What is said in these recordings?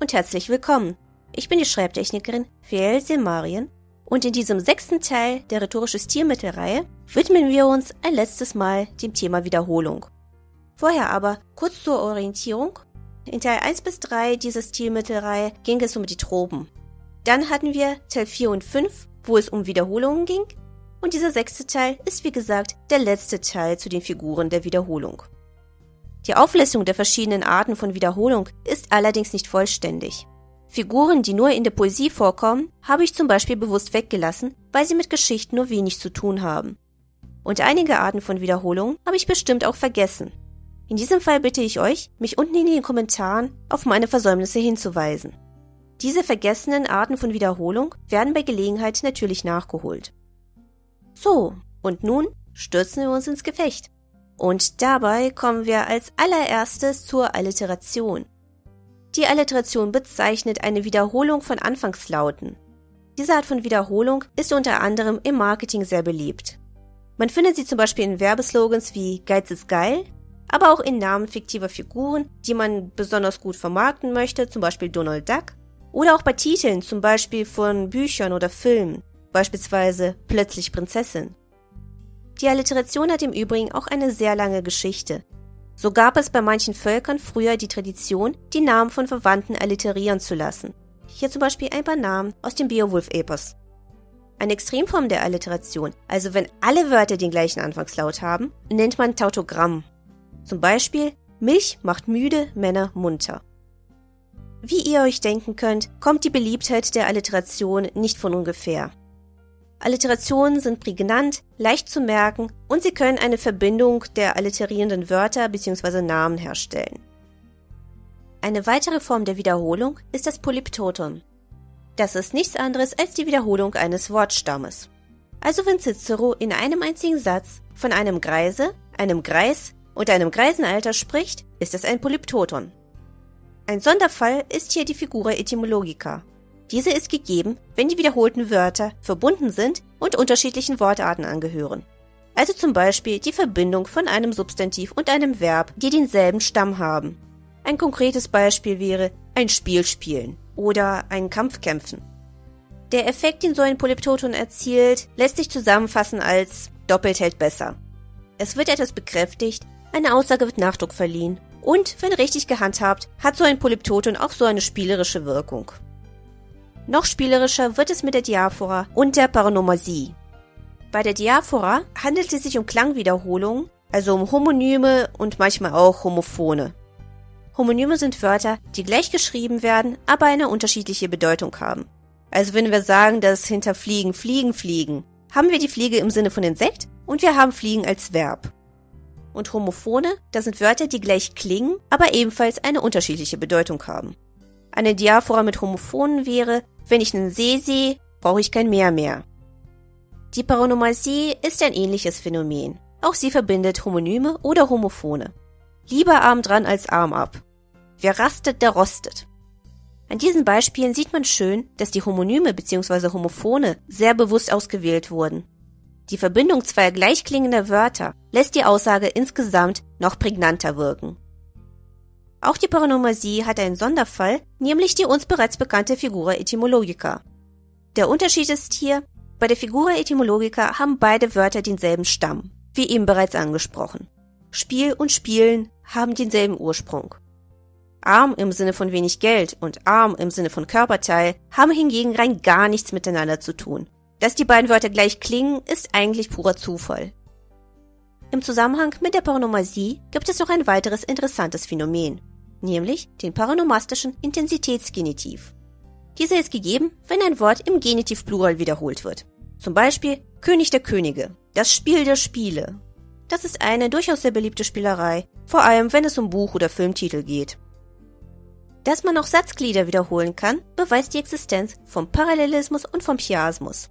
und herzlich willkommen. Ich bin die Schreibtechnikerin Fiel Silmarien und in diesem sechsten Teil der rhetorische Stilmittelreihe widmen wir uns ein letztes Mal dem Thema Wiederholung. Vorher aber kurz zur Orientierung. In Teil 1 bis 3 dieser Stilmittelreihe ging es um die Tropen. Dann hatten wir Teil 4 und 5, wo es um Wiederholungen ging. Und dieser sechste Teil ist wie gesagt der letzte Teil zu den Figuren der Wiederholung. Die Auflistung der verschiedenen Arten von Wiederholung ist allerdings nicht vollständig. Figuren, die nur in der Poesie vorkommen, habe ich zum Beispiel bewusst weggelassen, weil sie mit Geschichten nur wenig zu tun haben. Und einige Arten von Wiederholungen habe ich bestimmt auch vergessen. In diesem Fall bitte ich euch, mich unten in den Kommentaren auf meine Versäumnisse hinzuweisen. Diese vergessenen Arten von Wiederholung werden bei Gelegenheit natürlich nachgeholt. So, und nun stürzen wir uns ins Gefecht. Und dabei kommen wir als allererstes zur Alliteration. Die Alliteration bezeichnet eine Wiederholung von Anfangslauten. Diese Art von Wiederholung ist unter anderem im Marketing sehr beliebt. Man findet sie zum Beispiel in Werbeslogans wie Geiz ist geil, aber auch in Namen fiktiver Figuren, die man besonders gut vermarkten möchte, zum Beispiel Donald Duck, oder auch bei Titeln, zum Beispiel von Büchern oder Filmen, beispielsweise Plötzlich Prinzessin. Die Alliteration hat im Übrigen auch eine sehr lange Geschichte. So gab es bei manchen Völkern früher die Tradition, die Namen von Verwandten alliterieren zu lassen. Hier zum Beispiel ein paar Namen aus dem Beowulf-Epos. Eine Extremform der Alliteration, also wenn alle Wörter den gleichen Anfangslaut haben, nennt man Tautogramm. Zum Beispiel Milch macht müde, Männer munter. Wie ihr euch denken könnt, kommt die Beliebtheit der Alliteration nicht von ungefähr. Alliterationen sind prägnant, leicht zu merken und sie können eine Verbindung der alliterierenden Wörter bzw. Namen herstellen. Eine weitere Form der Wiederholung ist das Polyptoton. Das ist nichts anderes als die Wiederholung eines Wortstammes. Also wenn Cicero in einem einzigen Satz von einem Greise, einem Greis und einem Greisenalter spricht, ist es ein Polyptoton. Ein Sonderfall ist hier die Figura etymologica, diese ist gegeben, wenn die wiederholten Wörter verbunden sind und unterschiedlichen Wortarten angehören. Also zum Beispiel die Verbindung von einem Substantiv und einem Verb, die denselben Stamm haben. Ein konkretes Beispiel wäre ein Spiel spielen oder ein Kampf kämpfen. Der Effekt, den so ein Polyptoton erzielt, lässt sich zusammenfassen als doppelt hält besser. Es wird etwas bekräftigt, eine Aussage wird Nachdruck verliehen und, wenn richtig gehandhabt, hat so ein Polyptoton auch so eine spielerische Wirkung. Noch spielerischer wird es mit der Diaphora und der Paronomasie. Bei der Diaphora handelt es sich um Klangwiederholungen, also um Homonyme und manchmal auch Homophone. Homonyme sind Wörter, die gleich geschrieben werden, aber eine unterschiedliche Bedeutung haben. Also wenn wir sagen, dass hinter Fliegen Fliegen fliegen, haben wir die Fliege im Sinne von Insekt und wir haben Fliegen als Verb. Und Homophone, das sind Wörter, die gleich klingen, aber ebenfalls eine unterschiedliche Bedeutung haben. Eine Diaphora mit Homophonen wäre, wenn ich einen See sehe, brauche ich kein Meer mehr. Die Paronomasie ist ein ähnliches Phänomen. Auch sie verbindet Homonyme oder Homophone. Lieber arm dran als arm ab. Wer rastet, der rostet. An diesen Beispielen sieht man schön, dass die Homonyme bzw. Homophone sehr bewusst ausgewählt wurden. Die Verbindung zweier gleichklingender Wörter lässt die Aussage insgesamt noch prägnanter wirken. Auch die Paronomasie hat einen Sonderfall, nämlich die uns bereits bekannte Figura etymologica. Der Unterschied ist hier, bei der Figura etymologica haben beide Wörter denselben Stamm, wie eben bereits angesprochen. Spiel und Spielen haben denselben Ursprung. Arm im Sinne von wenig Geld und arm im Sinne von Körperteil haben hingegen rein gar nichts miteinander zu tun. Dass die beiden Wörter gleich klingen, ist eigentlich purer Zufall. Im Zusammenhang mit der Paronomasie gibt es noch ein weiteres interessantes Phänomen, nämlich den paranomastischen Intensitätsgenitiv. Dieser ist gegeben, wenn ein Wort im Genitivplural wiederholt wird. Zum Beispiel König der Könige, das Spiel der Spiele. Das ist eine durchaus sehr beliebte Spielerei, vor allem wenn es um Buch- oder Filmtitel geht. Dass man auch Satzglieder wiederholen kann, beweist die Existenz vom Parallelismus und vom Chiasmus.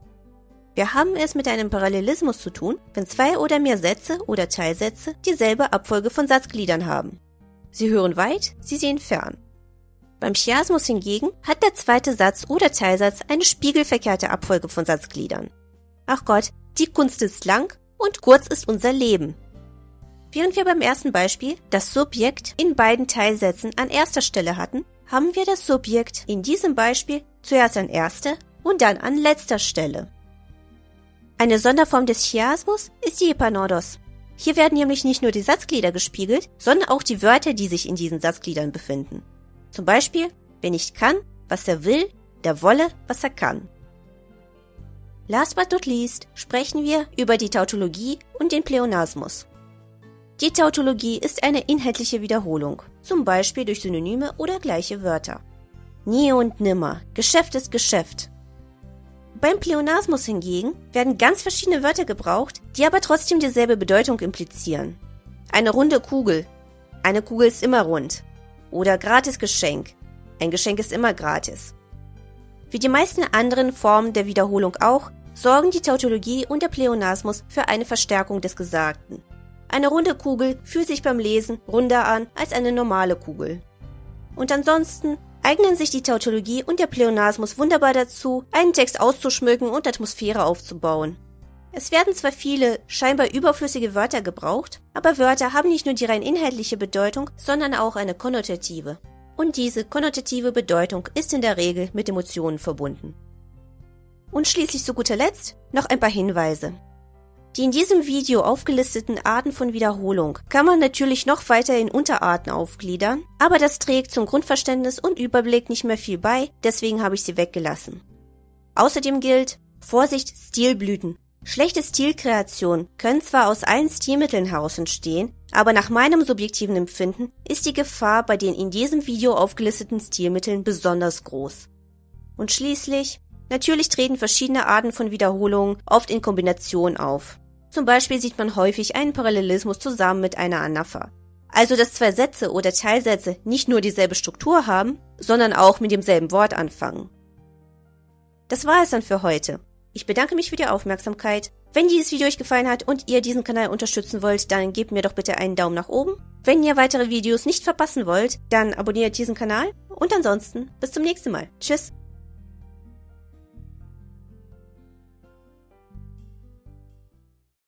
Wir haben es mit einem Parallelismus zu tun, wenn zwei oder mehr Sätze oder Teilsätze dieselbe Abfolge von Satzgliedern haben. Sie hören weit, sie sehen fern. Beim Chiasmus hingegen hat der zweite Satz oder Teilsatz eine spiegelverkehrte Abfolge von Satzgliedern. Ach Gott, die Kunst ist lang und kurz ist unser Leben. Während wir beim ersten Beispiel das Subjekt in beiden Teilsätzen an erster Stelle hatten, haben wir das Subjekt in diesem Beispiel zuerst an erster und dann an letzter Stelle. Eine Sonderform des Chiasmus ist die Epanodos. Hier werden nämlich nicht nur die Satzglieder gespiegelt, sondern auch die Wörter, die sich in diesen Satzgliedern befinden. Zum Beispiel, wer nicht kann, was er will, der wolle, was er kann. Last but not least sprechen wir über die Tautologie und den Pleonasmus. Die Tautologie ist eine inhaltliche Wiederholung, zum Beispiel durch Synonyme oder gleiche Wörter. Nie und nimmer, Geschäft ist Geschäft. Beim Pleonasmus hingegen werden ganz verschiedene Wörter gebraucht, die aber trotzdem dieselbe Bedeutung implizieren. Eine runde Kugel. Eine Kugel ist immer rund. Oder gratis Geschenk. Ein Geschenk ist immer gratis. Wie die meisten anderen Formen der Wiederholung auch, sorgen die Tautologie und der Pleonasmus für eine Verstärkung des Gesagten. Eine runde Kugel fühlt sich beim Lesen runder an als eine normale Kugel. Und ansonsten eignen sich die Tautologie und der Pleonasmus wunderbar dazu, einen Text auszuschmücken und Atmosphäre aufzubauen. Es werden zwar viele scheinbar überflüssige Wörter gebraucht, aber Wörter haben nicht nur die rein inhaltliche Bedeutung, sondern auch eine konnotative. Und diese konnotative Bedeutung ist in der Regel mit Emotionen verbunden. Und schließlich zu guter Letzt noch ein paar Hinweise. Die in diesem Video aufgelisteten Arten von Wiederholung kann man natürlich noch weiter in Unterarten aufgliedern, aber das trägt zum Grundverständnis und Überblick nicht mehr viel bei, deswegen habe ich sie weggelassen. Außerdem gilt, Vorsicht, Stilblüten. Schlechte Stilkreationen können zwar aus allen Stilmitteln heraus entstehen, aber nach meinem subjektiven Empfinden ist die Gefahr bei den in diesem Video aufgelisteten Stilmitteln besonders groß. Und schließlich, natürlich treten verschiedene Arten von Wiederholungen oft in Kombination auf. Zum Beispiel sieht man häufig einen Parallelismus zusammen mit einer Anapher. Also dass zwei Sätze oder Teilsätze nicht nur dieselbe Struktur haben, sondern auch mit demselben Wort anfangen. Das war es dann für heute. Ich bedanke mich für die Aufmerksamkeit. Wenn dieses Video euch gefallen hat und ihr diesen Kanal unterstützen wollt, dann gebt mir doch bitte einen Daumen nach oben. Wenn ihr weitere Videos nicht verpassen wollt, dann abonniert diesen Kanal und ansonsten bis zum nächsten Mal. Tschüss!